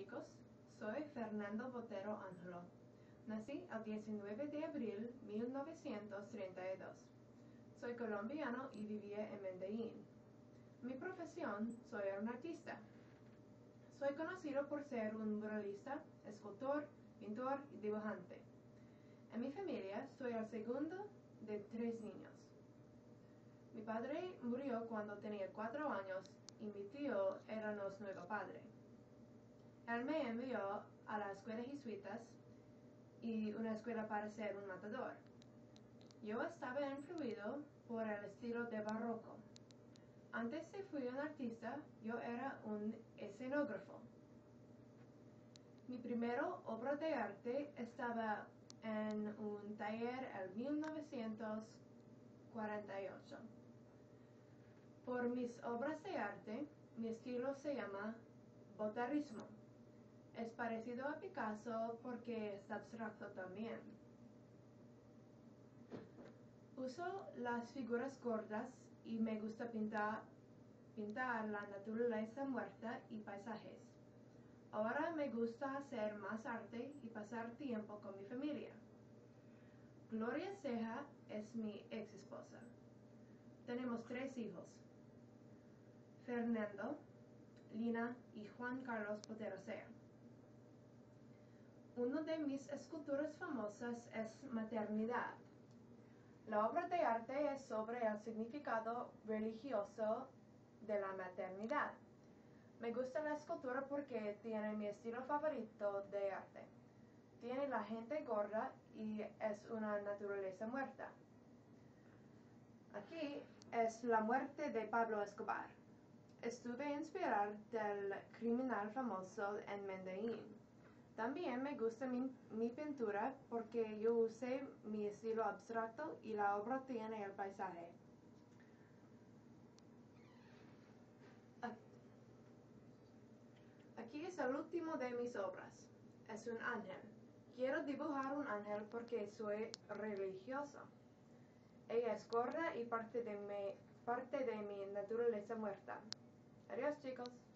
chicos, soy Fernando Botero Ángelo. Nací el 19 de abril 1932. Soy colombiano y vivía en Medellín. Mi profesión, soy un artista. Soy conocido por ser un muralista, escultor, pintor y dibujante. En mi familia soy el segundo de tres niños. Mi padre murió cuando tenía cuatro años y mi tío era nuestro nuevo padre. Él me envió a la escuela jesuitas y una escuela para ser un matador. Yo estaba influido por el estilo de barroco. Antes de fui un artista, yo era un escenógrafo. Mi primera obra de arte estaba en un taller en 1948. Por mis obras de arte, mi estilo se llama botarismo. Es parecido a Picasso porque es abstracto también. Uso las figuras gordas y me gusta pintar, la naturaleza muerta y paisajes. Ahora me gusta hacer más arte y pasar tiempo con mi familia. Gloria Ceja es mi ex esposa. Tenemos tres hijos. Fernando, Lina y Juan Carlos Botero Sea. Una de mis esculturas famosas es Maternidad. La obra de arte es sobre el significado religioso de la maternidad. Me gusta la escultura porque tiene mi estilo favorito de arte. Tiene la gente gorda y es una naturaleza muerta. Aquí es la muerte de Pablo Escobar. Estuve inspirado del criminal famoso en Medellín. También me gusta mi, pintura porque yo usé mi estilo abstracto y la obra tiene el paisaje. Aquí es el último de mis obras. Es un ángel. Quiero dibujar un ángel porque soy religioso. Ella es gorda y parte de mi, parte de mi naturaleza muerta. Adiós chicos.